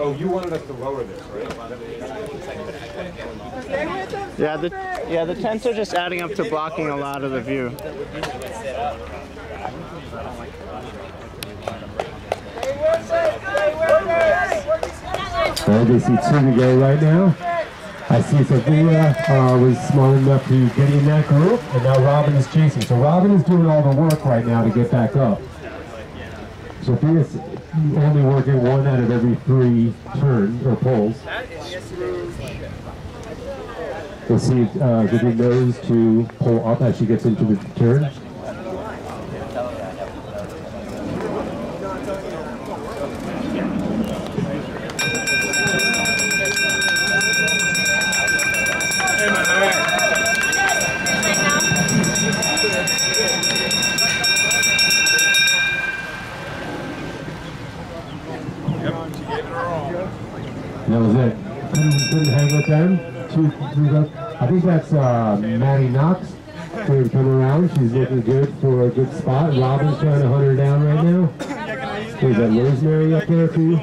Oh, you wanted us to lower this, right? Yeah, the yeah the tents are just adding up to blocking a lot of the view. Well, they see two to go right now. I see Sophia uh, was smart enough to get in that group, and now Robin is chasing. So Robin is doing all the work right now to get back up. Sophia's only working one out of every three turns or pulls. We'll see if uh, Vivian knows to pull up as she gets into the turn. That was it. Couldn't, couldn't hang with them. Two, three left. I think that's uh, Maddie Knox. To come around. She's looking good for a good spot. Robin's trying to hunt her down right now. There's that Rosemary up there for you.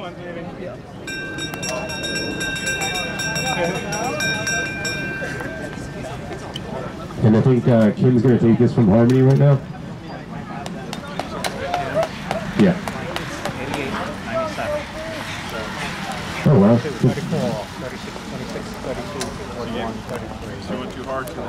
And I think uh, Kim's going to take this from Harmony right now. Yeah. Oh, wow. 34, 36, 26, 32, 41, 33. So it went too hard, too long.